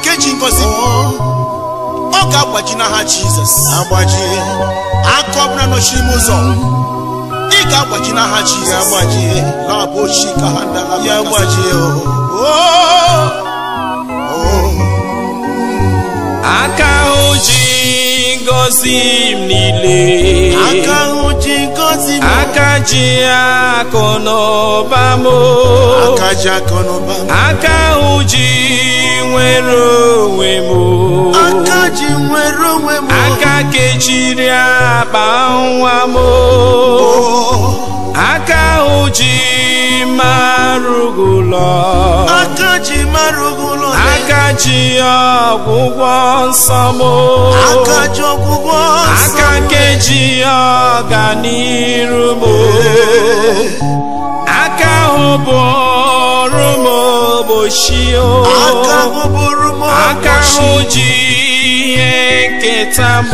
nke ji ngozi. Ọ ga-agbaji n'aha jizọs. Agbaji. Aka ọbụla nọchiri m ụzọ ị ga-agbaji n'aha jizọs. Agbaji na-abụ ochi ka ha ya agbaji aka ahụ ji ngọzi m niile. Aka ahụ ji ngozi m. Aka ji akụ n'ụba m aka ji akụ n'ụba m. Aka ahụ ji nwere onwe m aka ji nwere onwe m aka kechiri akpa nwa m aka ahụ ji marụgụlọ aka ji mara ụgụlọ aka ji ọgwụgwọ nsọ m aka ji ọgwụgwọ nsọ aka ọganiru m ahụ m ụbọchị ahụ ụbọchị ji ihe nketa m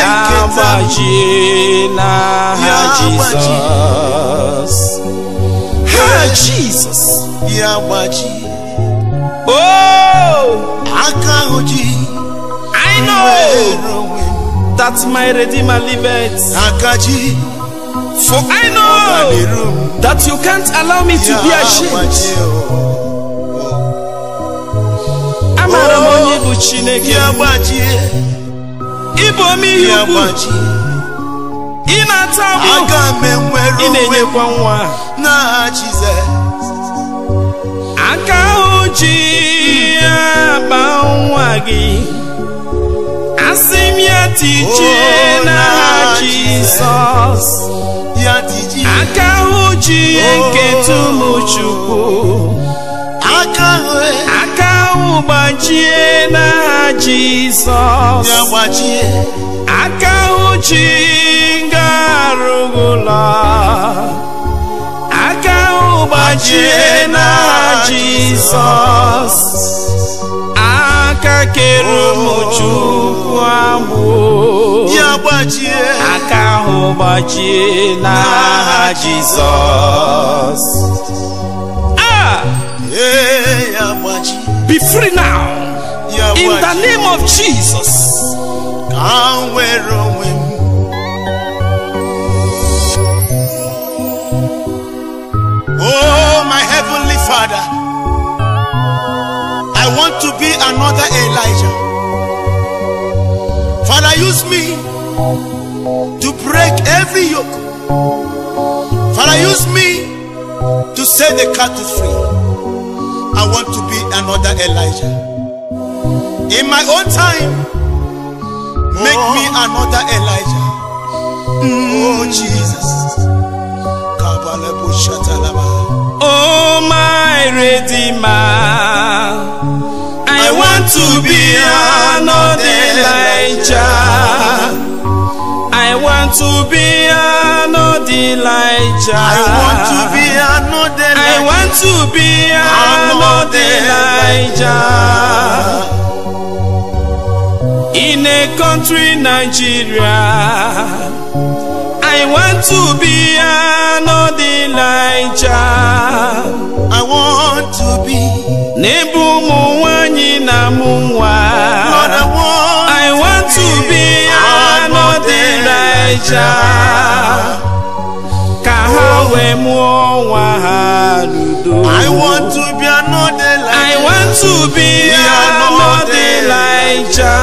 ya gbajie n'aha. Jizọs ha Jizọs ya gbaji oh aka ahụ ji I know. That my Redeemer liveth aka ji for I know that you can't allow me to be ashamed. Bụ Chineke ya gbajie ịbụ ome ihe ya ukwu gbaji ị na-ata agbụ aga m enwere ị onwe m na-enyekwa nwa. n'aha Jizọs aka ahụ ji akpa nwa gị. Asị m ya tijie Oh, n'aha n'aha Jizọs ya diji aka ahụ ji nketa ụmụ Chukwu. Gbajie n'aha Jizọs aka ahụ ji ngarụgụlọ aka gbajie n'aha Jizọs aka kere ụmụ Chukwu gbajie aka ahụ gbajie n'aha Jizọs ah! Ee ya gbajie be free now in the name of Jesus ka m nwere onwe m Oh, my heavenly Father, I want to be another Elijah. Father, use me to break every yoke. Father, use me to set the captive free. I want to be another Elijah. In my own time, make me another Elijah. Oh, Jesus. Oh my Redeemer, I want to be another Elijah. I want to be another Elijah. I want to be another I want to be another Elijah. In a country Nigeria. I want to be another Elijah. I want to be N'ebe ụmụ nwanyị na-amụ nwa. Lord I want I want to be another Elijah. I want to be another like I want to be another Elijah.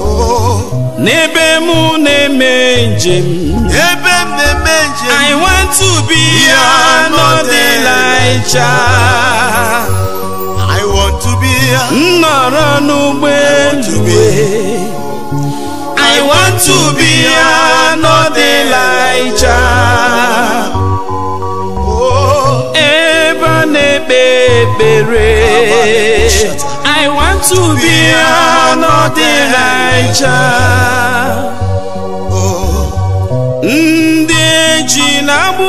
oh N'ebe mụ na-eme njem. ebe m na-eme njem I want to be another Elijah. I want to be oh. Nnọrọ n'ụgbọelu. I want to be another Elijah. oh Ebe a na-ekpe ekpere. I want to be another Elijah. oh Ndị ji na-agbụ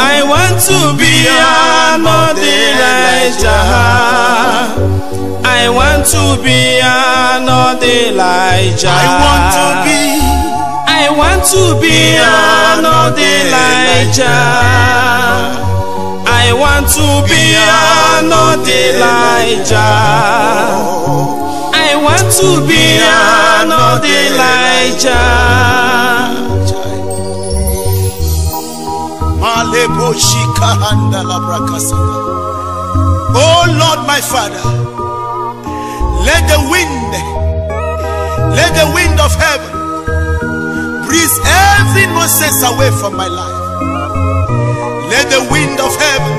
I want to be another Elijah. I want to be another Elijah. I want to be I want to be another Elijah. I want to be another Elijah. I want to be another Elijah. Malebo. Oh Lord, my Father, let the wind, let the wind of heaven breeze every nonsense away from my life. Let the wind of heaven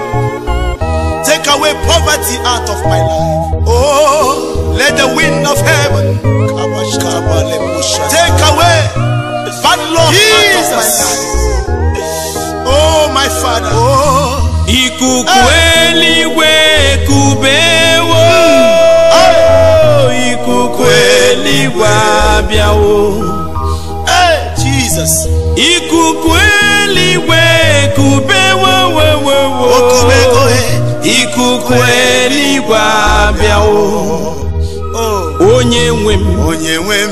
take away poverty out of my life. Oh, let the wind of heaven take away bad luck out of my life. Oh, my Father. Oh, Ikuku eluigwe kubewo. Hmm. Oh, ikuku eluigwe abịawo. Jesus. Ikuku eluigwe kubewo wewewo. Okubego. Ikuku eluigwe abịawo. Oh, Onye nwe m onye nwe m.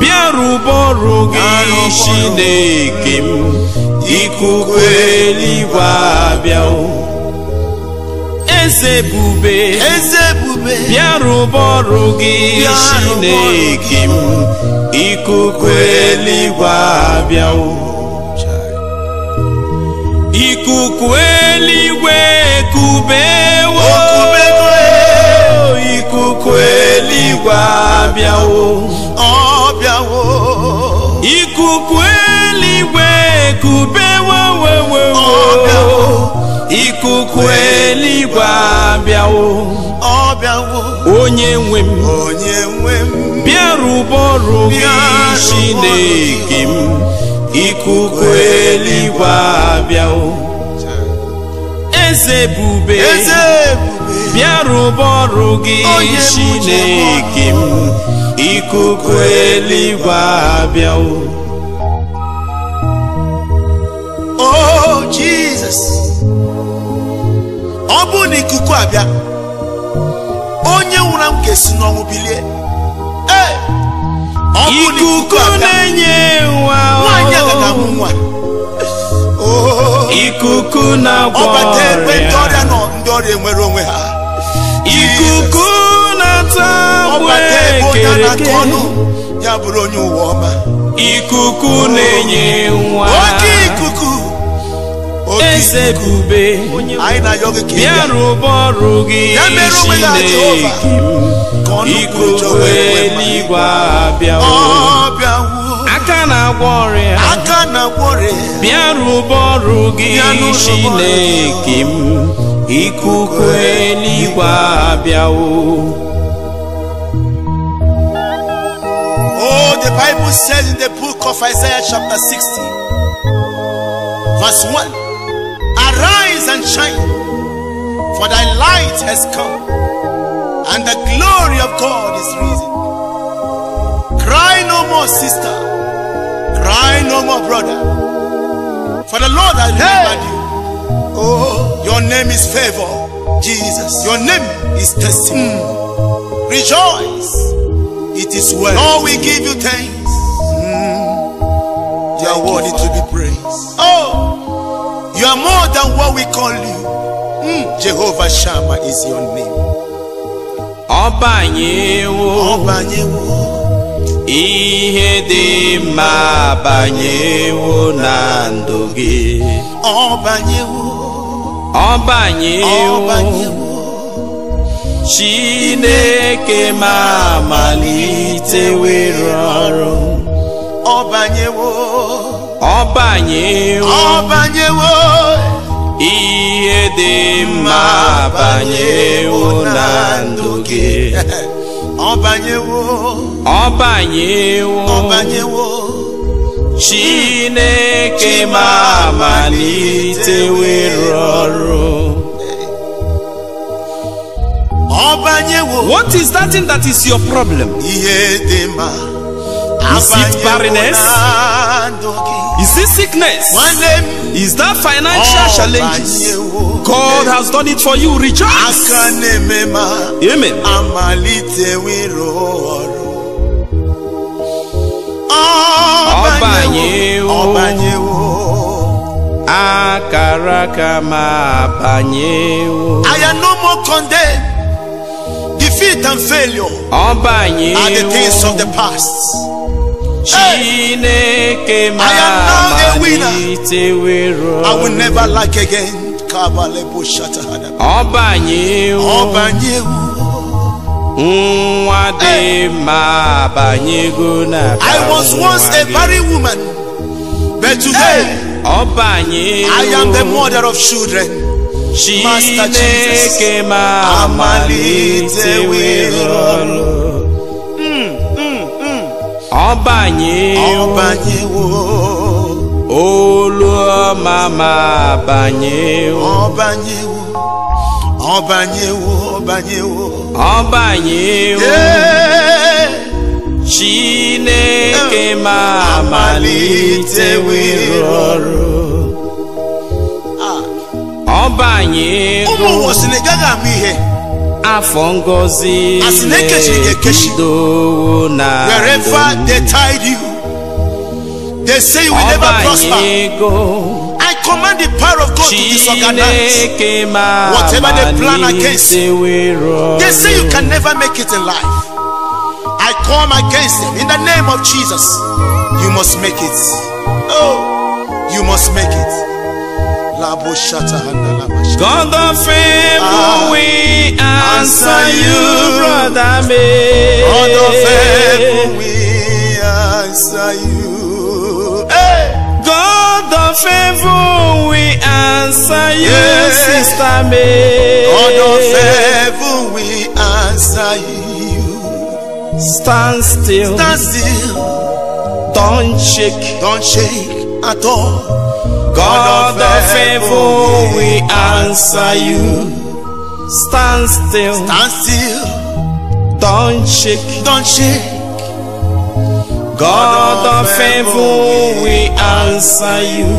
bịa rụba ọrụ gị Bịa rụba ọrụ. Chineke m. Ikuku eluigwe abịawo. Eze ebube. Eze ebube. bịa rụba ọrụ gị chineke m. Ikuku eluigwe abịawo. Ikuku eluigwe kubewo ikuku eluigwe abịawo ikuku eluigwe abịawo Ọ bịawo. onye nwe m Onye nwe m. bịa rụba ọrụ gị Bịa rụba chineke m ikuku eluigwe abịawo eze ebube Eze ebube. bịa rụba ọrụ gị Onye bụ chineke m ikuku eluigwe abịawo Oh, Jesus. Ọ bụrụ na ikuku abịa, onye nwụrụ anwụ ga-esi n'ọnwụ bilie. Ee, ọ bụrụ na ikuku na-enye nwa nwaanyị agaghị amụ nwa. Oh, ikuku na-agwọ ọbata ebe ndị ọrịa nọ ndị ọrịa enwere onwe ha. ikuku na-ata agbụ ọbata ebe onye a na-atụ ekereke ya bụrụ onye ụwa ọma. ikuku na-enye nwa bịa bịa. rụba ọrụ gị chineke. M mma. eluigwe abịa Ọ bịawo. aka na-agwọ ọrịa. Aka na-agwọ ọrịa. bịa rụba ọrụ gị chineke m. Ikuku eluigwe abịawo Oh, the Bible says in the book of Isaiah, chapter 60, verse 1 Arise and shine, for thy light has come, and the glory of God is risen. Cry no more, sister. Cry no more, brother. For the Lord has remembered you. Oh, your name is favor, Jesus. Your name is testimony. Mm. Rejoice. It is well. Lord, we give you thanks. Mm. You are worthy to be praised. Oh, you are more than what we call you. Mm, Jehovah Shammah is your name. ọbanyewo Ọbanyewo, ihe dị mma banyewo na ndụ gị. Ọbanyewo, ọbanyewo ọbanyewo, chineke ma malite were ọrụ. Ọbanyewo, ọbanyewo ọbanyewo, ihe dị mma banyewo na ndụ gị ọbanyewo, ọbanyewo ọbanyewo, chineke ma malite were ọrụ. Ọbanyewo. What is that thing that is your problem? ihe dị mma Is it abanyewo barrenness? na ndụ gị. Is it sickness? nwanne m Is that financial challenges? ọbanyewo God has done it for you. Rejoice. aka na-eme ma Amen. amalite wiro ọrụ Ọbanyewo. ọbanyewo Aka kara aka ma banyewo I am no more condemned. Defeat and failure ọ are the things of the banyewo past. Chineke I am now a winner. I will never lack again. Kabalebo shatahada. ọ banyewo nwa dị mma banyego na I was once a barren woman, but today ọ banyewo I am the mother of children. Chineke ma malitewero ọrụ ọ banyewo Ọbanyewo. olu ọma ma banyewo Ọbanyewo. Ọbanyewo. Ọbanyewo. ọ banyewo Yeah. chineke ma malitewero ọrụ ọ banyewo ụmụ ụwa si na ị gaghị ama ihe afọ ngozi A sị na ekechiri gị ekechi. na-ebidowo na wherever they tied you they say you will never prosper. I command the power of God to disorganize. Whatever they plan against they say you can never make it in life. I come against them. In the name of Jesus you must make it. Oh you must make it God of favor, Ah, we answer you, brother me. God of heaven, we answer you. Hey! God of favor, we answer you, Yeah. sister me. God of heaven, we answer you. Stand still, Stand still, don't shake. don't shake at all. God of favor, we answer you. Stand still, Stand still, don't shake. don't shake. God of favor, we answer you.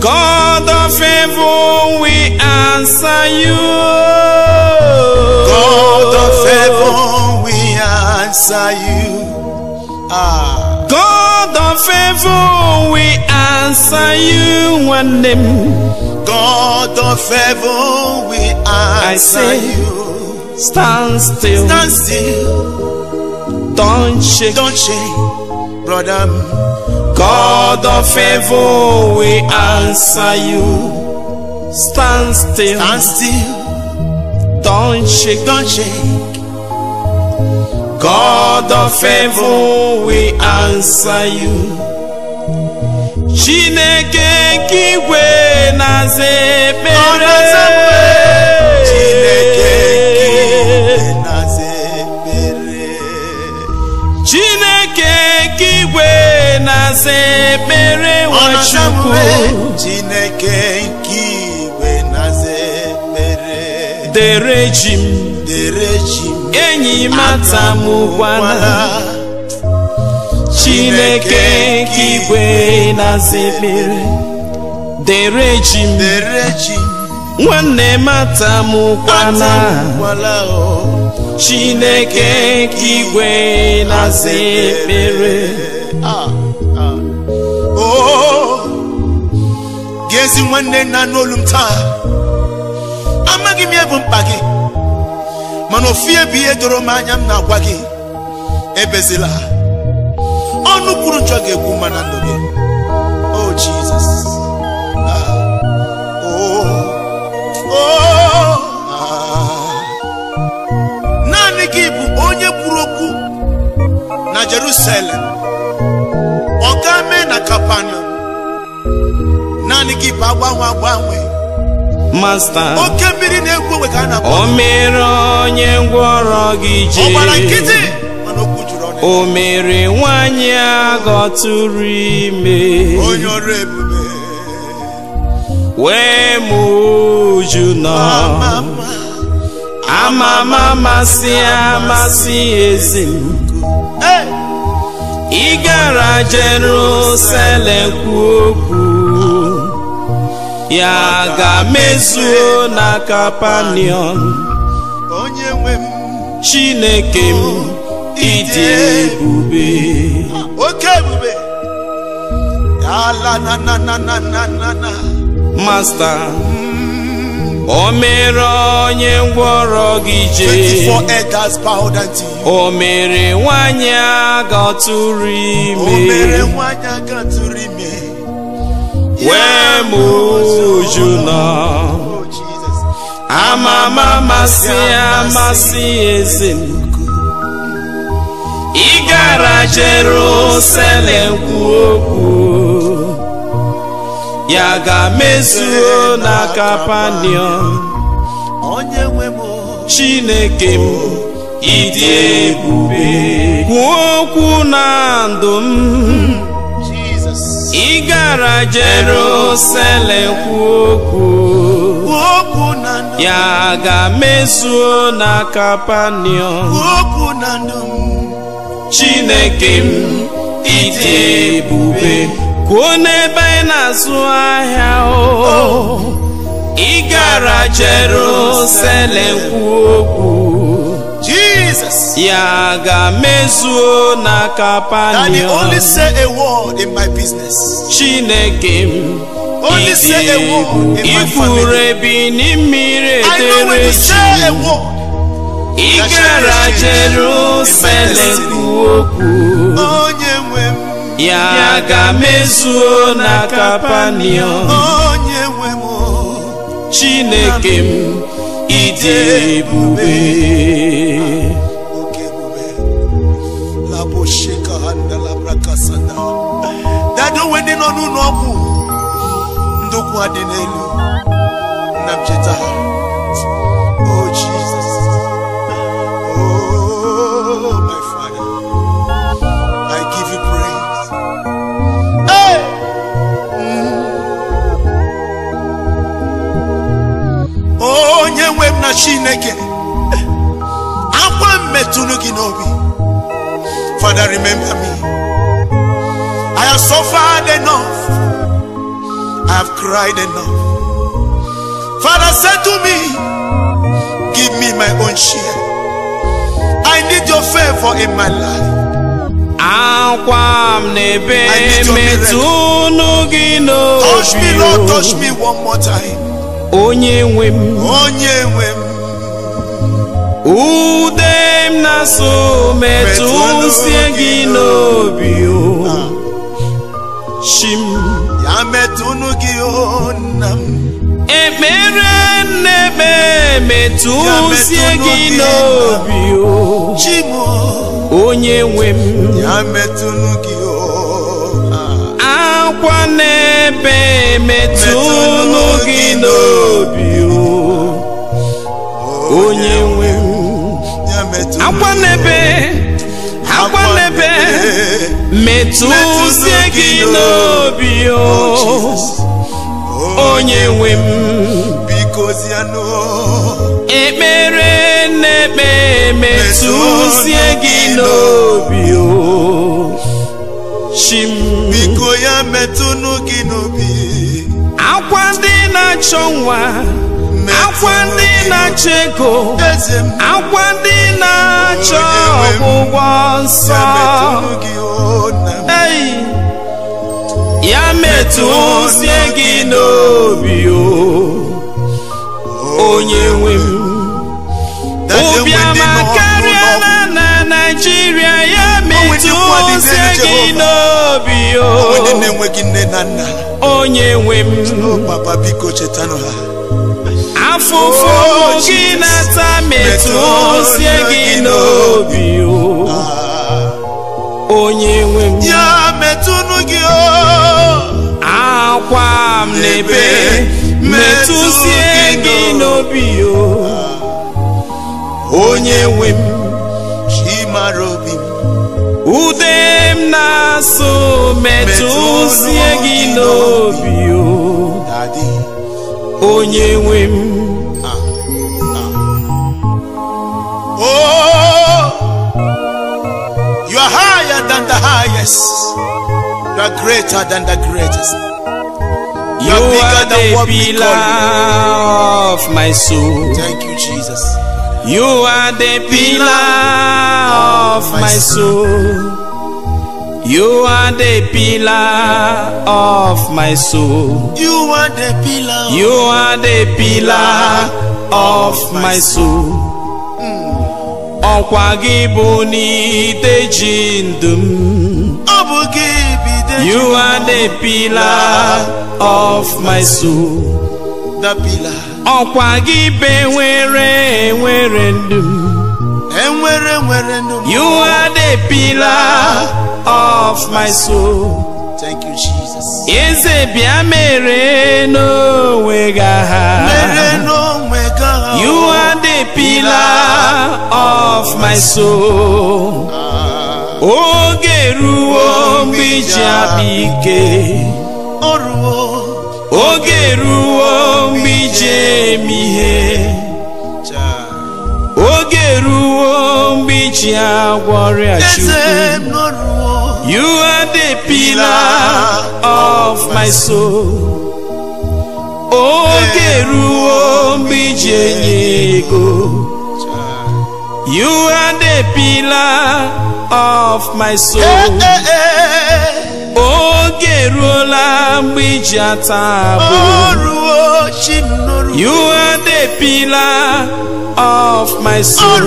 God of favor, we answer you. God of heaven, we answer you. Ah, favor, we answer you. One name, God of heaven, we answer say- you. stand still, Stand still, don't shake. don't shake, brother. God of favor, we answer you. Stand still, Stand still, don't shake. don't shake. God of favor, we answer you. Chineke igwe na-aza ekpere. Chineke nke na-aza ekpere. Chineke igwe na-aza ekpere Nwachukwu. Chineke igwe na-aza ekpere. Dere ji m, Dere ji m enyi m atamụkwana. Chineke nke igwe na-aza ekpere. Dere ji m, nwanne m atamụkwana. Chineke nke igwe na-aza ekpere. Ah, ah. Oh, gị ezi nwanne nna n'olu m taa amaghị m bụ mkpa gị mana ofu ihe bụ ihe doro m anya m na-agwa gị ebezila. Ọnụ kwuru njọ ga-ekwu mma na ndụ gị. Oh jesus. Ah. oh. Oh. Ah. naanị gị bụ onye kwuru okwu na jerusalem. Ọ ga mee na kapanium naanị gị bụ agbanwe agbanwe. Master, oke mmiri na-egwu onwe ka a na-akpọ. O mere onye ngwọrọ gị ọ gbara jee. nkịtị! Mana okwu juru ọnụ. O mere nwanyị agọ tụrụ ime. Onye ọrụ ebube. Wee mụ uju nọ. Mama amama masị amasị ezi m. Ị gara Jerusalem kwuo okwu ya ga-mezuo na Kapanọm onye nwe m Chineke m ịdị ebube. Oke ebube. Ya ala na na na na na na na. Masta o mere onye ngwọrọ gị jee. 24 elders bowed unto you. O mere nwanyị aga tụrụ ime. Wee m uju nọ amama masị amasị eze m ị gara Jerusalem kwuo okwu. Ya ga-mezuo na Kapanọm. Chineke m ịdị ebube. Kwuo okwu na ndụ m. ị gara Jerusalem kwuo okwu. Ya ga-mezuo na Kapanọm Chineke m ịdị ebube. Kwuo n'ebe anyị na-azụ ahịa o. Ị gara Jerusalem kwuo okwu. Jesus. Ya ga-mezuo na Daddy only Kapanọm say a word in my business. Chineke m Only say a word in my ikwuru family. I know when you say a word ị gara Jerusalem kwuo okwu onye nwe m. Ya ga-mezuo na Kapanọm onye nwe m. Chineke m ebube. oke ebube. Labo sheka handa labrakasada dado onwe ndị nọ n'ụlọ ọgwụ n'elu m cheta ha jesus. My father. I give you praise. Hey! onye nwe na chineke. Akwa m metụrụ gị n'obi. Father remember me. I have suffered enough. I have cried enough. Father say to me. Give me my own share. I need your favor in my life. Akwa m n'ebe I need your metụ unu gị touch me lord n'obi touch me one more time. Onye nwe m onye nwe m ude m na-asụ metụsie gị n'obi o. Chi m ya metụnụ gị nna m ekpere nnebe metụsie gị n'obi o chimo. Onye nwe m ya metụnụ gị o akwa n'ebe metụnụ gị n'obi onye nwe metụnụ akwa n'ebe akwa n'ebe metụzie gị n'obi o onye nwe m. Ekpere n'ekpe metụzie gị n'obi o chi m biko ya metụnụ gị n'obi. Akwa ndị na-achọ nwa akwa ndị na-achọ ego. Akwa ndị na-achọ ọgwụgwọ nsọ Ei, ya metụzie gị n'obi onye nwe m. Ụbịama karịala na Naịjirịa ya metụzie gị n'obi onye nwe m. O papa biko chetanụ ha. Afụfụ gị na-ata metụzie gị n'obi onye nwe m ya metụnụ gị akwa m n'ebe metụzie gị n'obi onye nwe m chimara obi m. ude m na-asụ metụzie gị n'obi onye nwe m highest you are greater than the greatest you are bigger are than the what we call pillar of my soul thank you jesus you are the pillar of my soul You are the pillar of my soul. You are the pillar. You are the pillar of my soul. Ọkwa gị bụ ndụ m. You are the pillar of my soul. the pillar. Ọkwa gị bụ enwere enwere ndụ m. Enwere nwere ndụ m. You are the pillar of my soul. Thank you, Jesus. Eze bịa mere n'onwe gị. Mere n'onwe gị. You are the pillar of my soul. Ah. Oge ruo mgbe iji akpa ike. Oge ruo mgbe iji eme ihe. Oge ruo mgbe iji Chukwu. You are the pillar of my soul. Oge ruo mgbe iji enye ego. You are the pillar of my Eh, soul. eh, eh. Oge ruola mgbe iji ata abụ. You are the pillar of my soul.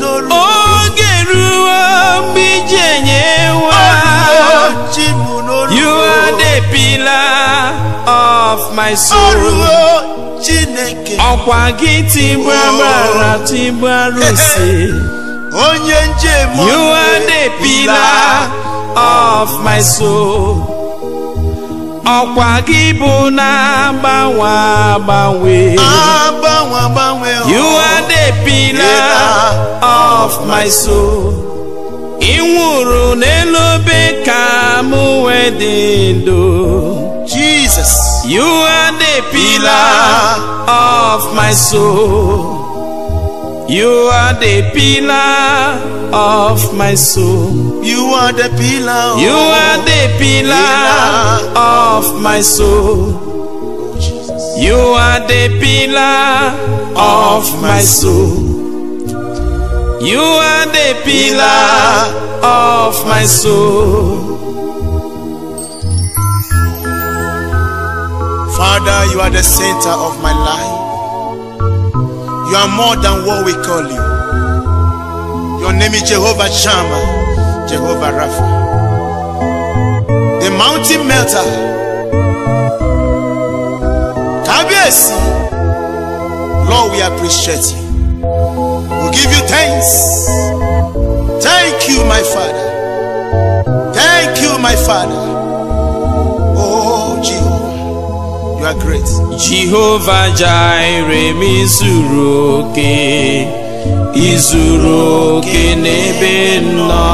n'o ruo. Oge ruo mgbe iji enye nwa. You are the pillar of my soul. Chineke. Ọkwa gị tigbara tigbara ose. Onye njem You are the pillar of my soul. Ọkwa gị bụ na-agbanwe agbanwe. agbanwe agbanwe. Oh. You are the pillar of my soul. Ị nwụrụ n'elu obe ka m wee dị ndụ. Jesus. You are pillar of my soul. You are the pillar of my soul. You are the pillar. You are the pillar of my soul. You are the pillar of my soul. You are the pillar of my soul. Father, you are the center of my life. You are more than what we call you. Your name is Jehovah Shammah, Jehovah Rapha, the mountain melter. Kabiyesi, Lord, we appreciate you. We give you thanks. Thank you, my Father. Thank you, my Father. You are great. Jehova Jireh m izuru oke izuru oke n'ebe nọ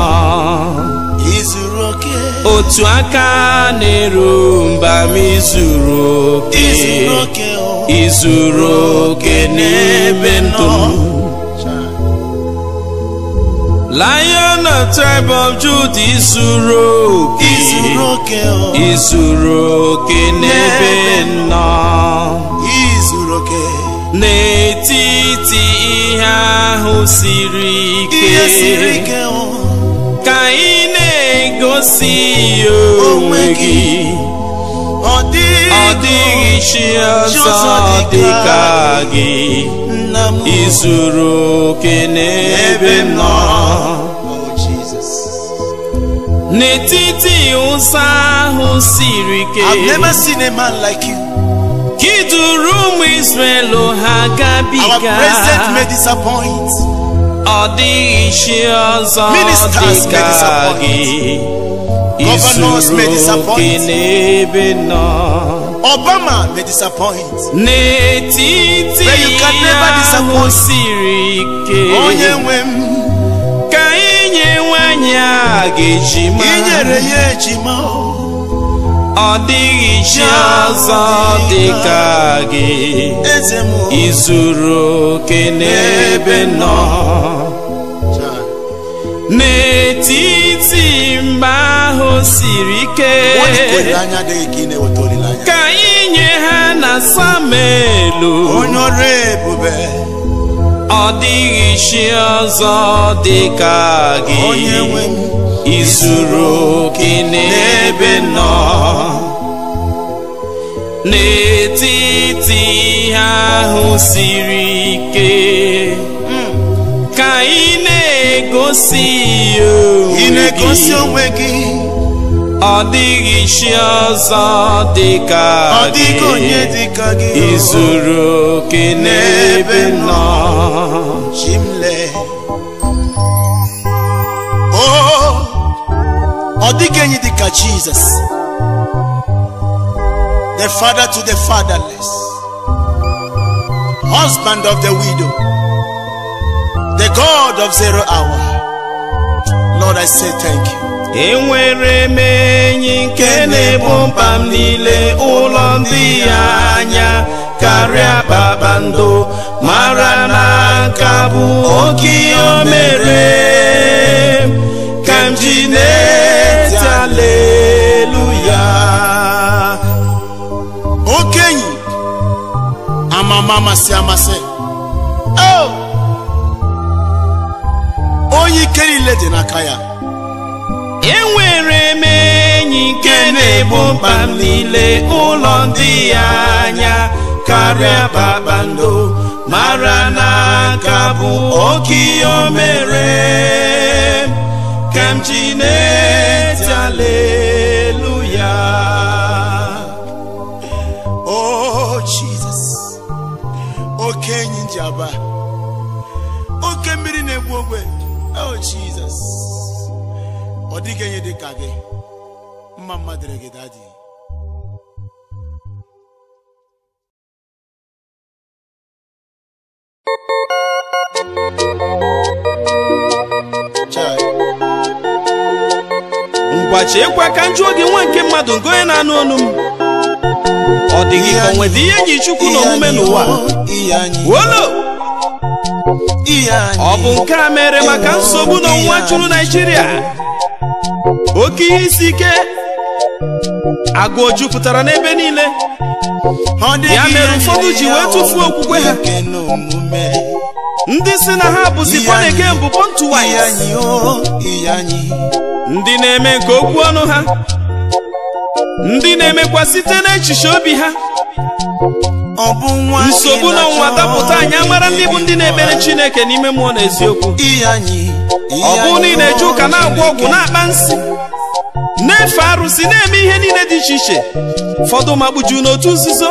Izuru oke. otu aka na-eru mba m izuru oke Izuru oke o. Oh. izuru oke n'ebe ndụ m Lion of tribe of Judah izuru oke. Izuru oke o. izuru oke n'ebe nọ. N'etiti ihe ahụ siri ike. Ka ị na-egosi ya onwe gị. ọ dịghị chi ọzọ dị ka gị nna m. izuru oke n'ebe m nọ Oh, n'etiti ụzọ ahụ siri ike I've never seen a man like you. ka ị duru ụmụ Israel ha Our gabiga president may disappoint. ọ dịghị chi ọzọ Ministers dị may ka disappoint. gị izuru oke n'ebe nọ Obama may disappoint. n'etiti ahụ disappoint. siri ike Onye nwe m. ka inye nwanyị a ga-eji I mara nyere ya ejima o. ọ dịghị chi ọzọ dị ka gị Eze m izuru oke n'ebe nọ n'etiti siri ike. Ka ị na-eweta olileanya. ka inye ha na samelu Onye ọrụ ebube. ọ dịghị chi ọzọ dị ka gị izuru oke n'ebe nọ. N'etiti ihe ahụ siri ike. Ka ị na-egosi gị. Onwe gị. Ọ dịghị chi ọzọ dị ka ọ dịghị onye dị ka gị izuru oke n'ebe nọ chimle o ọ dịghị enyi dị jizọs the father to the fatherless. Husband of the widow. The god of zero hour. Lord i say thank you enwere m enyi nke na-ebu mkpa m niile ụlọ ndị ya anya karịa kpakpando mara na nka bụ oke o mere. Ka okenyi amama amasị amasị. Oh! onye ike niile dị n'aka ya. Enwere m enyi nke na-egbo mkpa niile ụlọ ndị ya anya karịa kpakpando mara na nka bụ oke o mere. Ka aleluya ọ dịghị enyi dị ka gị. Mma mma dịrị gị dadi ngwachi ekwe ka m jụọ gị nwa nke mmadụ nke onye na-anụ ọnụ m. Ọ dịghị ka o nwedị ihe ji chukwu na omume n'ụwa. Wolo! Anyị. Ọ bụ nke a mere maka nsogbu na ọnwụnwa juru naijiria oke ihe isi ike agụụ jupụtara n'ebe niile. Ya mere ụfọdụ ji wee tụfuo okwukwe ha. ndị si na ha bụzi again bụ born to ihe wise anyị o ihe anyị. Ndị na-eme nke okwu ọnụ ha. Ndị na-emekwa site n'echiche obi ha. Nsogbu na ọnwụnwa dapụta anyị amara ndị bụ ndị na-ekpere chineke n'ime mmụọ na eziokwu ọ bụ na ị na-eje ụka na-agwọ ọgwụ na-akpa nsị na-efe arụsị na-eme ihe niile dị iche iche ụfọdụ makpuju n'otu nzuzo.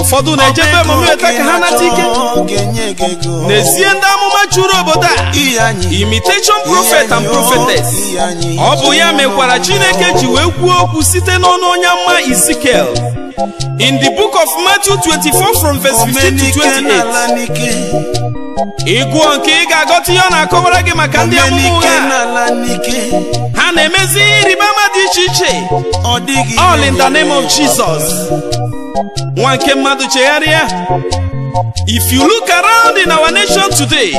Ụfọdụ na-ejebe emume weta ka ha nata ike. n'ezie ndị amụma juru obodo a. Imitation prophet and prophetess. ihe anyị. Ọ bụ ya mekwara chineke ji wee kwuo okwu site n'ọnụ onye mma Ezekiel. In the book of Matthew 24 from verse 15 to omenike 28 n'ala n'ike. Ịgụọ nke ị ga-agọta ihe ọ na-akọwara gị maka ndị amụma ụgha ha na-emezi ihe ịrịba ama dị iche iche. All in the name of Jesus. Nwa nke mmadụ chegharịa if you look around in our nation today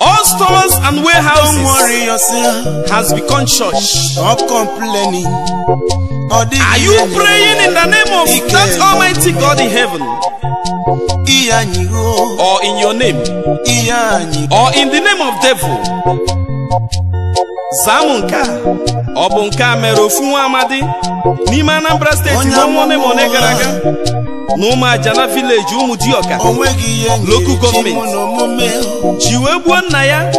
all stores and Don't warehouses worry yourself. has become church. Stop complaining. Are you praying in the name of that almighty God in heaven? Or in your name? Or in the name of devil zaa m nke a. Ọ bụ nke a mere ofu nwa amadi n'ime Anambra steeti amụma gara aga. na ụmụ ajana vileji ụmụ dioka ihe Local n'omume ji wee gbuo nna ya.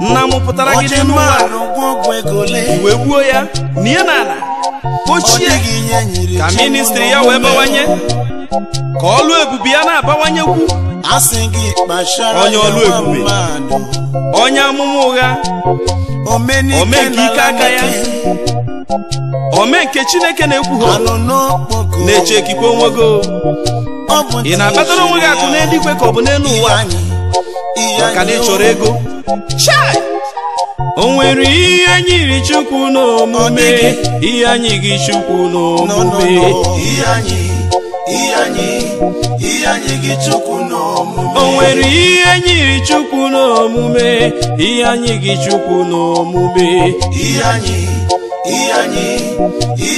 Nna m pụtara gị ole? Wee gbuo ya. Nie n'ala ọ ochie ka ministri ya wee bawanye. Ka ọlụ ebube ya na-abawanyekwu Onye ọlụ ebube. onye amụma ụgha. Omenike Ome nke ike aka ya. ome nke chineke n'okpoko na-eche ekikwe onwe gị. Ị na-akpatara onwe gị akụ n'eluigwe ka ọ bụ n'elu ụwa? Maka na ị anyị chọrọ o. ego. Chai! O nwere ihe n'omume. Anyị gị chukwu No, no, n'omume. no. ihe anyị gị chukwu n'omume. O nwere ihe n'omume. Anyị gị chukwu n'omume. Ihe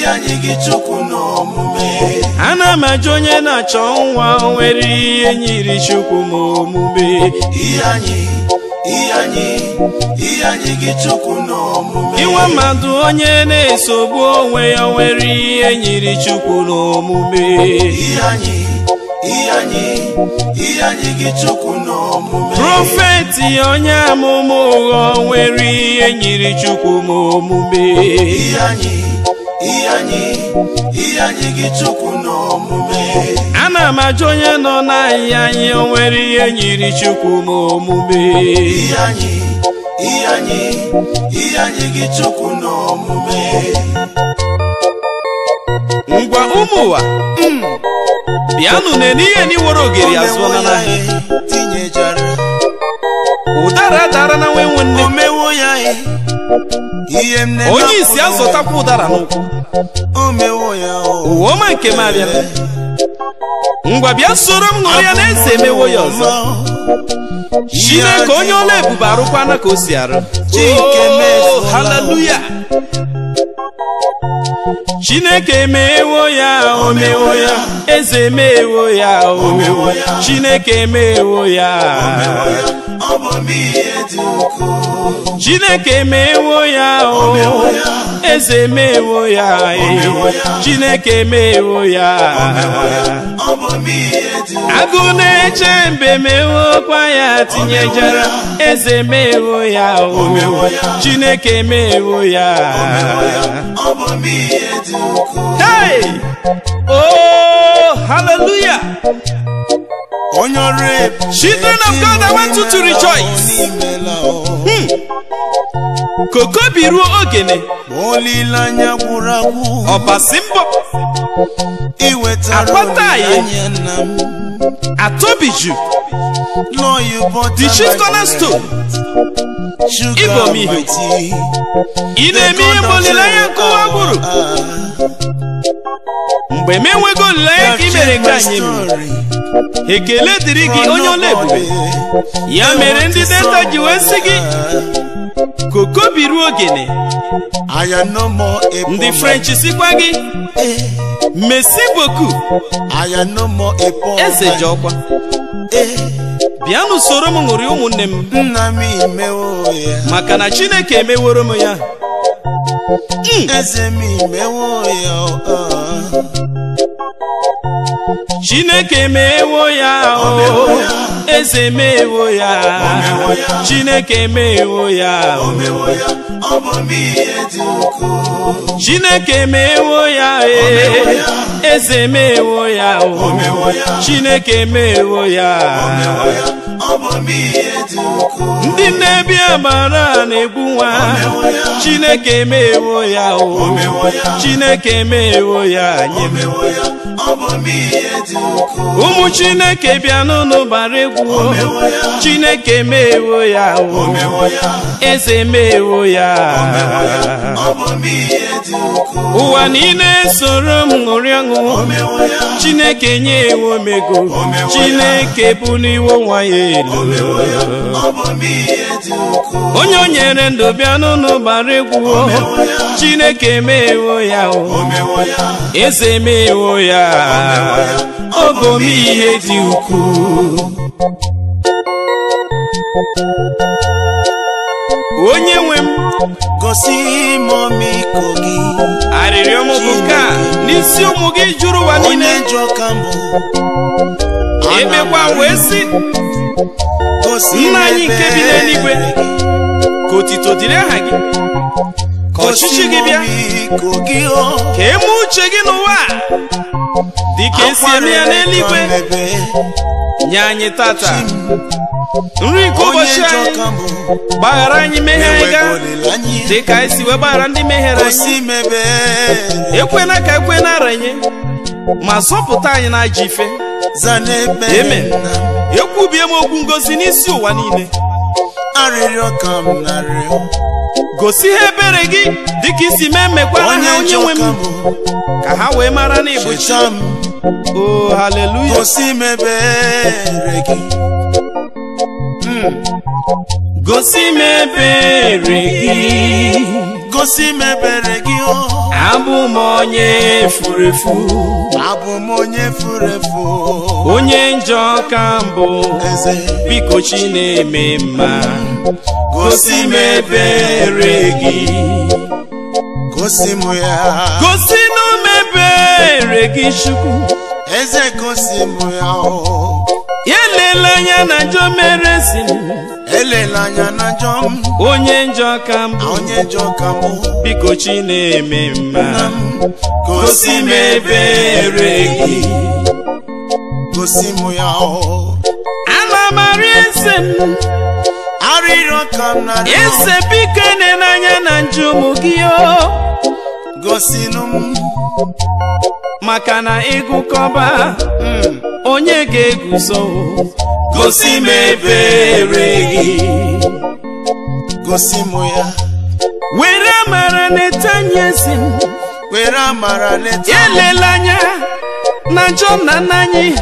anyị gị chukwu n'omume. Ana m ajụ onye na-achọ nwa nwere ihe nyiri chukwu m omume ihe anyị ihe anyị ihe anyị gị chukwu n'omume. Inwe mmadụ onye na-esogbu onwe ya nwere ihe nyiri chukwu n'omume. Ihe anyị ihe anyị ihe anyị gị chukwu n'omume. Profeti onye amụma ụgha nwere ihe nyiri chukwu ma omume ihe anyị ihe anyị ihe anyị gị chukwu n'omume. Ana m ajụ onye nọ n'ahịa anyị o nwere ihe nyiri chukwu ma omume ihe anyị ihe anyị ihe anyị gị chukwu n'omume. Ngwa ụmụ ụwa bịanụ nene ihe n'iwere ogiri azụọla n'ahịa ụdara dara na nwe nwanne omewo ya na onye isi azụtakwa ụdara n'ụkwụ. Omewo ya o ụwa ọma nke m abịala. Ngwa bịa soro m ṅụrụ ya na eze emewo ya ọzọ. Chineke onye ọla ebube arụkwana ka o si arụ. Oh, haleluya chineke emewo ya o mewo ya. Eze emewo ya o. Mewo ya. chineke emewo ya. Chineke emewo ya o. Mewo eze mewo ya. chineke emewo ya. Agụ na-eche mbe mewokwa ya tinyejara eze mewo ya o. Mewo chineke mewo ya. Hey! Oh hallelujah! Children of God, I want you to rejoice. o koko biruo ogene. Olileanya gwụrụ agwụ. Ọbasi mbọ. Iwetara Akpata anyị. atobiju the chief cornerstone. Ibom ihe. ị na-eme ihe mgbe olileanya nkụwa gburu mgbe m enweghị olileanya ka ị mere nke anyị mere ekele dịrị gị onye ọla ebube. Ya mere ndị deta ji wee sị gị koko biruo ogene. Ndị french sikwa gị. Eh, mesi boku eze man. ji ọkwa. Eh, bịanụ soro m ṅụrị ụmụnne m. Maka na chineke emeworo m ya. Eze m imewo ya love. Chineke emewo ya eze emewo ya. Chineke Mewo ya, chineke emewo ya e. Eze emewo ya chineke emewo ya. Ndị nnebi amara na-egbu nwa. Chineke emewo ya chineke Mewo ya, ọ bụ ụmụ chineke bịa n'ụlọ gbara egwu. Chineke emewo ya eze emewo ya. Bụ ụwa niile soro m ṅụrị ọṅụ. Chineke nye ewo mego chineke buliwo nwa ya elu. Bụ onye o nyere ndụ bịa n'ụlọ gbara egwu. Chineke emewo ya eze emewo ya. Ọ bụ m ihe dị ukwuu. Onye nwe m gosi m ọmịiko gị. Arịrịọ m bụ nke a n'isi ụmụ gị juru ụwa niile. Njọ ka mbụ emekwa wee sị nna anyị nke bi n'eluigwe ka otito dịrị aha gị. Ka ọchịchị gị bịa ka eme uche gị n'ụwa a, dị ka esi eme ya n'eluigwe nye anyị tata nri nke ụbọchị anyị gbaghara anyị mmehie anyị enweghị ga olileanya dị ka anyị si wee gbaghara ndị mehiere anyị ekwena ka ekwe na-aranye ma zọpụta anyị n'ajọ ife za n'ebe Amen. ekwubie m okwu ngozi n'isi ụwa niile. Arịrịọ ka m narịọ. Gosi ha ebere gị dịka isi mee mmekwara onye ha onye nwe ka m. Ka ha wee mara na ịbụ chi. O haleluya gosi m ebere gị. Gosi m ebere gị. Gosi m ebere gị o abụ m onye furu efu. Abụ m onye furu efu. Onye njọ ka mbụ. Eze. Biko chi na-eme mma. Gosi m ebere gị. gosi m ya. Gosi n'omebere gị chukwu. Eze gosi m ya o ya elela anya na njọ mere si m. Elela anya na njọ m. Onye njọ ka mbụ onye njọ ka mụ biko chi na-eme mma gosi m ebere gị. Gosi m ya ana m arị eze m. Arịrịọ ka m na eze biko anya na njọ ụmụ gị o gosinụ m. Maka na ịgụkọba onye ga-eguzo? Gosi m ebere gị. Gosi m ya. Were amara ezi m. Were amara leta elela anya na njọ nna nna anyị.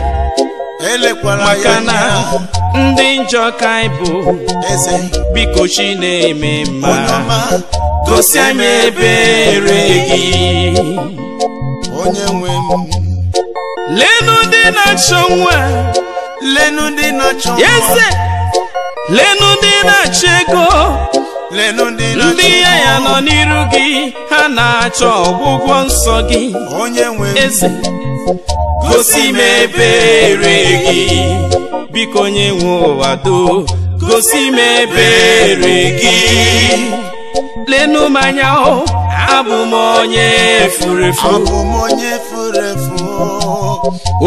Ya maka na ndị njọ ka anyị bụ. Eze. Biko chi na-eme mma gosi anyị ebere gị. Onye nwe m. lenu ndị na-achọ nwa lenu ndị na-achọ nwa. eze lenu ndị na-achọ ego ndị ya ya nọ n'iru gị ha na-achọ ọgwụgwọ nsọ gị. Eze gosi m ebere gị. Biko onye nwe ụwa do. Gosi m ebere gị. Lenu m anya o. Abụ m onye furu efu.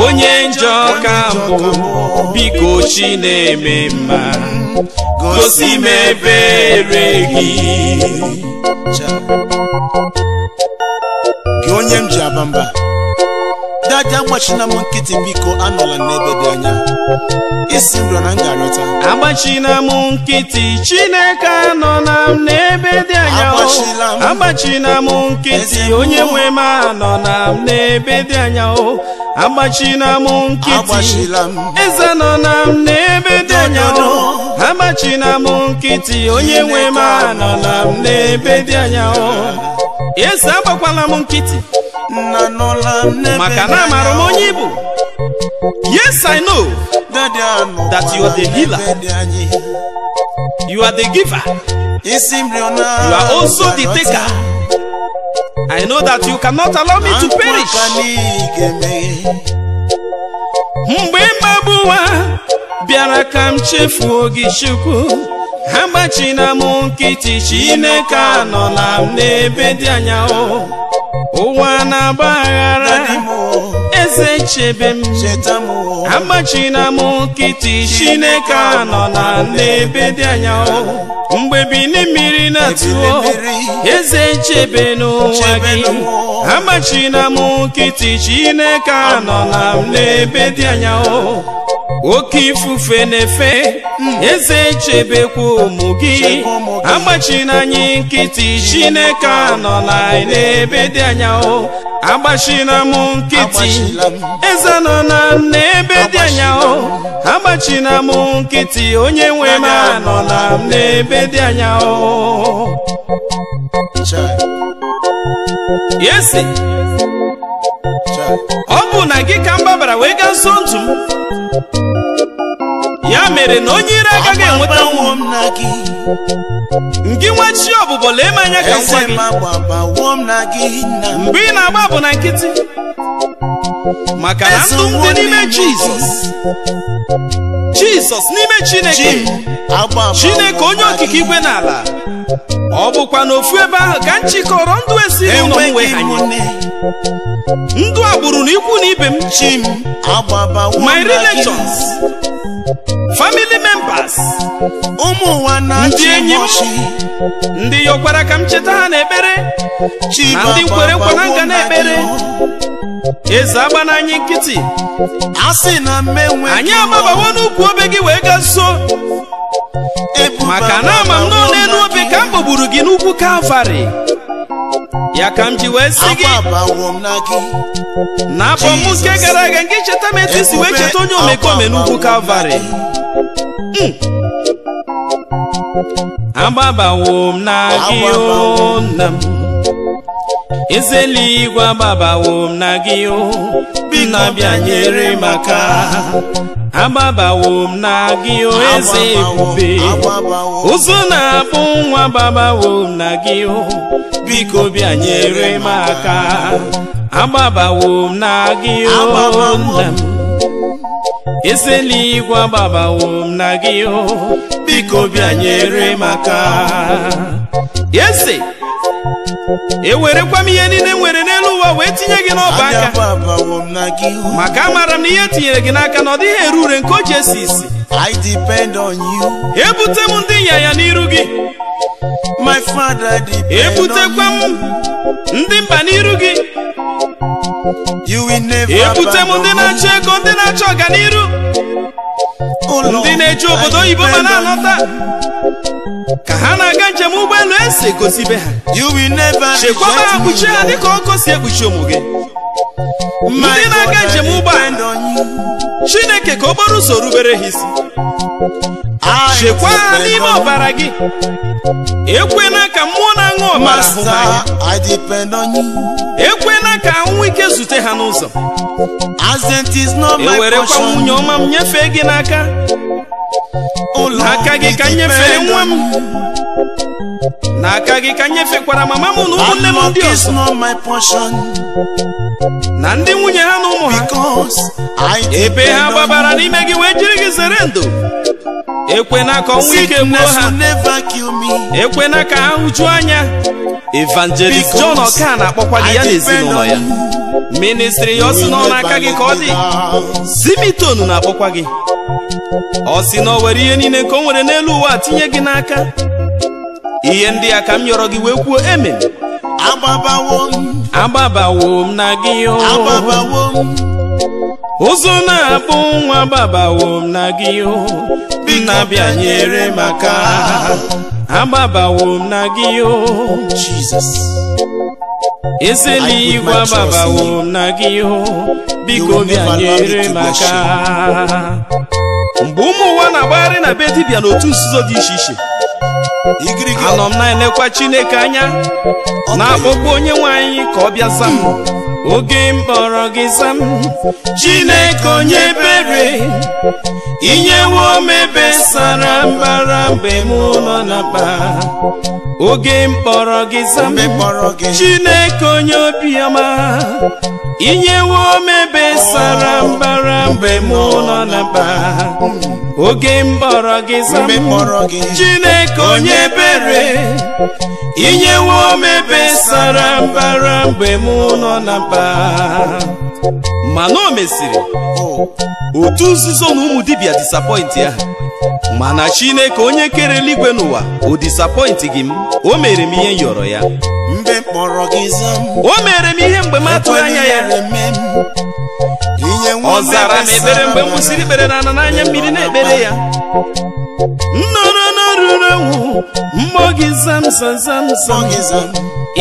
Onye njọ ka mbụ biko chi na-eme mma gosi m ebere gị gị onye m ji aba mba dada agbachina m nkịtị biko anọla n'ebe dị anya. Isi nrọ na m ga-arịọta agbachina m nkịtị chineke anọ na m n'ebe dị anya. Agbachina m nkịtị onye nwe m anọ na m n'ebe dị anya. O agbachina m nkịtị eze nọ na m n'ebe dị anya. o agbachina m nkịtị onye nwe m anọ na m n'ebe dị anya. O eze agbakwala m nkịtị. Maka na amara m onye ibu yes i know That you are the healer. you. Are the giver. You are also the taker. I know that you cannot allow me to perish. Mgbe mgbagbuwa bịara ka m chefuo gị Chukwu. Ha gbachina m nkịtị Chineke anọ na m n'ebe dị anya o ụwa na-agba aghara eze chebe m. Agbachina m. Nkịtị Chineke anọ na n'ebe dị anya. Mgbe bini mmiri na-atụo eze chebe n'ụwa gị. Agbachina m. Nkịtị Chineke anọ na n'ebe dị anya. Oke ifufe na-efe eze chebekwa ụmụ gị. Agbachina anyị nkịtị Chineke anyị n'ebe dị anya o. Agbachina m nkịtị eze nọ na n'ebe dị anya o. Agbachina m nkịtị onye nwe m anọ na m n'ebe dị anya o. Yesi ọ bụ na gị ka m gbabara wee gaa nso ndụ m. ya mere na onye ire agaghị enweta nwa. gị. Nwa chi ọbụbọ lee m anya ka gị. mgbe ị na-agba bụ na nkịtị. Maka na ndụ m dị n'ime jizọs jizọs n'ime chineke. Chineke onye okike igwe n'ala. Ọ bụkwa n'ofu ebe ahụ ka m chịkọrọ ndụ esiri ụlọ m wee hanye. ndụ agbụrụ na ikwu na ibe m. Chi m my relations. Family members ụmụ ụwa na Ndị enyi m. ndị yọkwara ka m cheta ha n'ekpere chi na ndị kwere nkwa na nga na gị. eze agba na anyị nkịtị na anyị agbabawo n'ukwu obe gị wee gaa nso maka na ama m nọ agbabawo n'elu na obe ka m kpọgburu gị n'ugwu kalvarị ya ka m ji wee sị gị na m nke gara aga nke cheta m etu isi wee cheta onye omekome n'ugwu kalvarị agbabawo m na gị o nna m. eze eluigwe agbabawo m na gị o nna bịa nyere m aka agbabawo m na gị o eze ebube ụzụ na-akpụ nwa agbabawo m na gị o biko bịa nyere m aka agbabawo m na gị o nna m eze eluigwe agbabawo m na gị o biko bịa nyere m aka eze ewerekwa m ihe niile m nwere n'elu ụwa wee tinye gị n'ọba aka. Maka amaara m na ihe tinyere gị n'aka na ọ dịghị eru ure nke o ji esi isi. I depend on you. Ebute m ndị ịnyanya n'iru gị. My father depend ebutekwa on m ndị mba n'iru gị. You you will never ebute m ndị na-achọ ego ndị na-achọ ọganiru Oh, ndị na-eji obodo oyibo ma na-alọta ka ha na-aga njem ụgbọelu esi egosibe ha you You will never chekwaba ha ha dịka ọkụ si ekpuchi ụmụ gị ndị na-aga njem ụgbọala. you. chineke ka okporo ụzọ rubere ha isi Depend n'ime ọbara gị ekwena ka mmụọ na-aṅụ ọbara hụ ekwena ka anwụ ike zute ha n'ụzọ. Ewerekwa nwunye portion. ọma m nyefee gị n'aka. N'aka gị ka nyefee nwa m. n'aka gị ka nyefekwara mama m na ụmụnne m ndị ọzọ. Na ndị nwunye ha na ụmụ ha. Because I ebe ha gbabara you. n'ime gị wee jiri gị zere ndụ. Ekwena ka ọnwụ ike gbuo ha. ekwena ka ha hụjuo anya. Evangelist john ọka na-akpọkwa gị ya na ezinụlọ ya. ministri ya ọ sị na ọ n'aka gị ka ọ dị. Zimiton na-akpọkwa gị. Ọ sị na o were ihe niile nke o nwere n'elu ụwa tinye gị n'aka. Ihe ndị a ka m yọrọ gị wee kwuo emem Agbabawo agbabawo m na gị ụzọ na-akpụ nwa agbabawo m na gị nna bịa nyere m aka agbabawo m na gị eze n'igwe agbabawo m na gị biko bịa nyere to m be aka mgbe ụmụ ụwa na-agbagharị na be dibịa n'otu nzuzo dị iche iche anọ m na-elekwa chineke anya na-akpọkwa onye nwe anyị ka ọ bịa za m oge m kpọrọ gị za m chineke onye ebere inyewo m ebe sara mbara mgbe m nọ na mkpa oge m kpọrọ gị za m mgbe kpọrọ gị. Chineke onye obiọma inyewo m ebe sara mbara mgbe m nọ na mkpa oge m kpọrọ gị za mgbe m kpọrọ gị. Chineke onye ebere inyewo m ebe sara mbara mgbe m nọ na mkpa mana o mesịrị otu nzuzo na ụmụ dibịa disapọịntị ya. Mana chineke onye kere eluigwe n'ụwa o disapọịntị gị m. O mere m ihe m yọrọ ya o mere m ihe mgbe m atụghị anya ya. ọ zara m ekpere mgbe m kwụsịrị ikpere na n'anya mmiri na-ekpere ya. Nnọrọ enwu mmụọ gị zam zam zam zam. Gị za m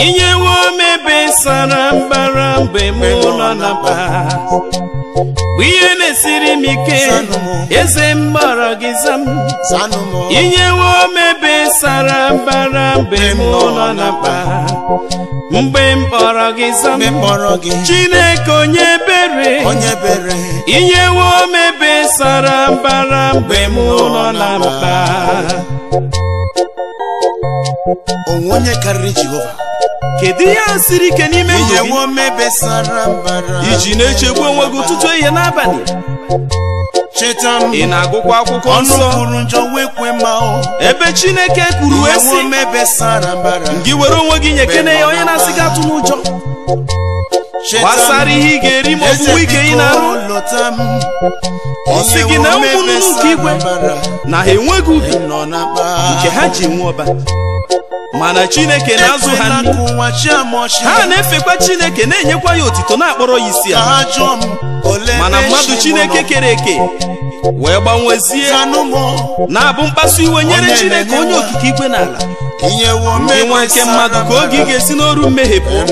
inyewo m ebe sara mbara mgbe m nọ na bụ ihe na-esiri m ike. Eze m gị zam. Inyewo m. Ebe sara mbara mgbe m nọ na mkpa mgbe m kpọrọ gị zam. Chineke onye ebere. Inyewo m ebe sara mbara mgbe m nọ na onwe onye karịrị Jehova. Kedu ihe a siri ike n'ime ndụ iji na-echegbu onwe gị ụtụtụ ehihie n'abalị. Ị na-agụkwa akwụkwọ nsọ? ọ. Ebe chineke kwuru sara mbara gị were onwe gị nyekene ya onye na-asị gị atụ n'ụjọ. Gbasara ihe ị ga-eri ma eze ọgwụgwụ ike ị na-arụ. Ọ sị gị na Inyewo m ụmụ ebe nnụnụ nke igwe na ha enweghị ubi. Nke ha ji enwe ọba. Mana chineke na-azụ ha nri. ha na-efekwa chineke na-enyekwa ya otito na-akpọrọ ya isi ole mana mmadụ chi chineke kere eke wee gbanwezie na-abụ mkpasu iwe nyere chineke onye okike igwe n'ala. Ebe nwa nke mmadụ ka oge ị ga-esi n'ọrụ mmehie pụọ.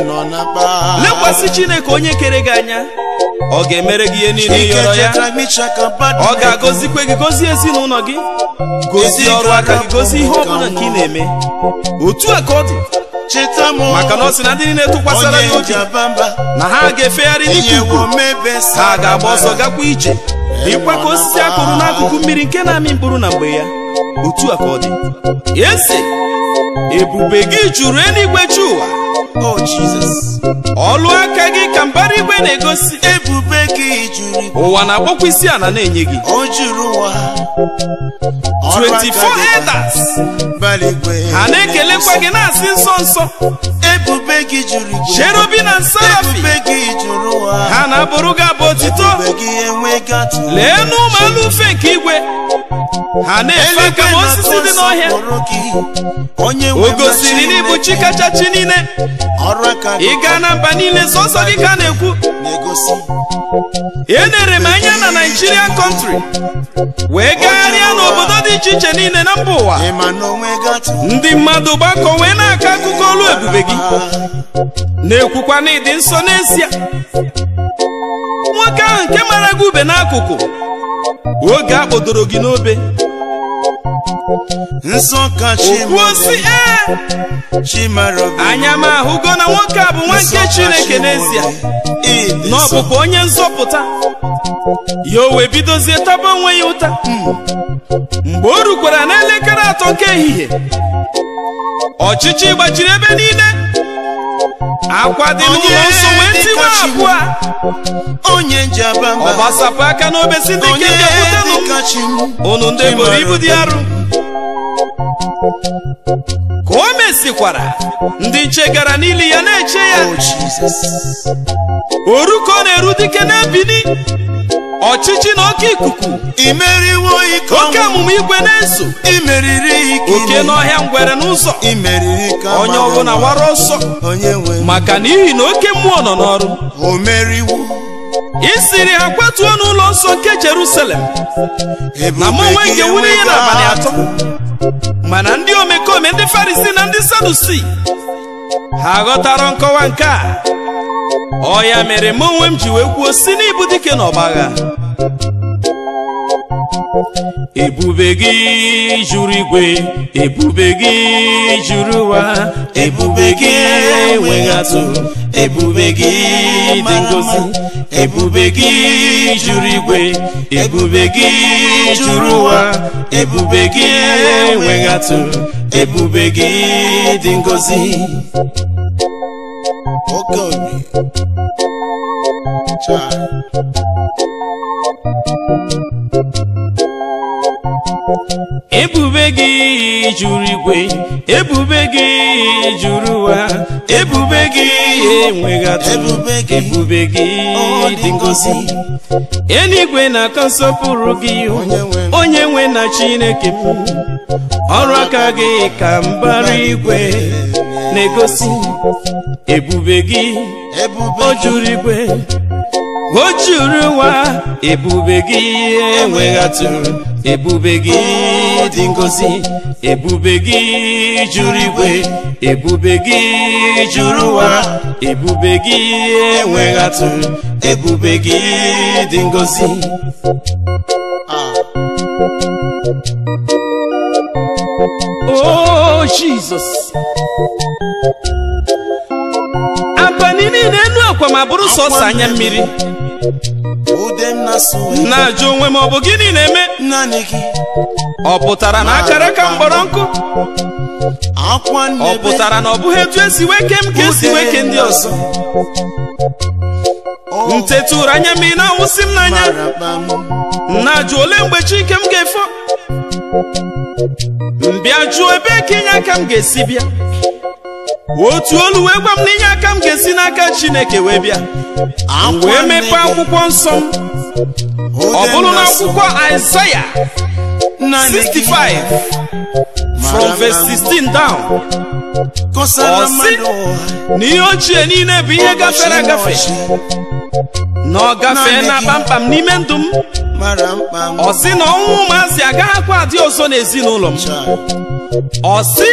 Lekwasị chineke onye kere gị anya. Ọ ga-emere gị ihe niile ị yọrọ ya. Ọ ga-agọzikwe gị gọzie ezinụlọ gị. Gozie ọrụ aka gị gozie ihe ọ bụla nke ị na-eme. Otu a ka ọ dị. Maka na ọ sị na ndị niile tụkwasara onye ya obi na ha ga-efegharị mebe ha ga-agba ọsọ gakwa ije. Dịkwa ka osisi a kụrụ n'akụkụ mmiri nke na-amị mkpụrụ na mgbe ya. Otu a ka ọ dị. Eze ebube gị juru eluigwe chi ụwa oh jesus. Ọlụ aka gị ka mbara igwe na-egosi. Ebube gị juru. Ụwa na-akpọkwa isi ala na-enye gị. O juru ụwa. 24 elders. Ha na-ekelekwa gị na-asị nsọ nsọ. Ebube cherubi na ụwa ha na-abụrụ gị abụ otito. Lee n'ụmụ anụ ufe nke igwe. Ha na-efe aka ma osisi dị n'ọhịa. onye o gosiri n'ịbụ chi kacha chi niile. Ọrụ aka gị. Ị gaa na mba niile sọsọ gị ka a na-ekwu. Enere m anya na Nigerian country. Wee gagharịa n'obodo dị iche iche niile na mba ụwa. Ndị mmadụ gbakọ wee na-akọ akụkọ olu ebube gị. Na-ekwukwa na ịdị nsọ n'ezie. Nwoke ahụ nke mara gị ube n'akụkụ oge a kpọdoro gị n'obe. Nsọ ka chi kwuo si ee anya m ahụgo na nwoke a bụ nwa nke chineke n'ezie. na ọ bụkwa onye nzọpụta. Ya o wee bidozie taba onwe ya ụta. Mgbe o rukwara n'elekere atọ nke ehihie ọchịchị gbachiri ebe niile. Akwa dị n'ụlọ nsọ wee tiwa abụọ. onye njabamba ọ gbasapụ aka n'obe si ndị onye nke bịakwutenụ unu ndị boro ibu dị arụ. Ka o mesikwara ndị nche gara n'ili ya na-eche ya. Oh jesus. Oru ka ọ na-eru dike na-ebili ọchịchị na oke ikuku. Imeriwo ike oke amụma igwe na-eso. Imeriri ike. Oke n'ọhịa ngwere n'ụzọ. Imeriri ka onye ọbụla wara ọsọ. Maka n'ihi na oke mmụọ nọ n'ọrụ. O meriwo. Ị siri ha kwatuo n'ụlọ nsọ nke Jerusalem. Na mụ onwe m ga-ewuli ihe n'abalị atọ. Mana ndị omekome ndị Farisi na ndị Sadusi ha ghọtara nkọwa nke a. ọ ya mere mụ onwe m ji wee kwuo si n'ịbụ dike na ọgbagha. Ebube gị juru igwe ebube gị juru ụwa ebube gị enweghị atụ ebube gị dị ngozi ebube gị juru igwe ebube gị juru ụwa ebube gị enweghị atụ ebube gị dị ngozi ebube gị juru igwe ebube gị juru ụwa ebube gị enweghị atụ Ebube gị, dị ngozi eluigwe na-akọ nsọpụrụ gị Onye nwe m. onye nwe na chineke m ọrụ aka gị ka mbara igwe. Na-egosi ebube gị. O juru igwe o juru ụwa ebube gị enweghị atụ ebube gị dị ngozi ebube gị juru igwe ebube gị juru ụwa ebube gị enweghị atụ ebube gị dị ngozi. Ah, o jizọs abalị niile enu akwa ma bụrụ sọsọ anya mmiri. Na-ajụ onwe m ọ bụ gịnị na-eme? Ọ pụtara na akara ka mkpọrọ nkụ? Akwa ọ pụtara na ọ bụghị etu esi weke m ka esi weke ndị ọzọ? Oh, nteta ụra anya mmiri na-awụsị m n'anya. na-ajụ ole mgbe chike m ga-efo? M bịa jụọ ebe ka inye aka m ga-esi bịa. Otu olu wee gwa m na inye aka m ga-esi n'aka chineke wee bịa. Wee mepee akwụkwọ nsọ m. Ọ bụrụ na akwụkwọ Aịzaya 65 from verse 16 down. Kọsara Ọ sị, mmadụ ụwa na ihe ochie niile bụ ihe gafere agafe na ọ gafee na kpamkpam n'ime ndụ m mara mkpa m ọ sị na ọnwụ ụmụazị agaghịkwa adị ọzọ n'ezinụlọ m Chai. ọ sị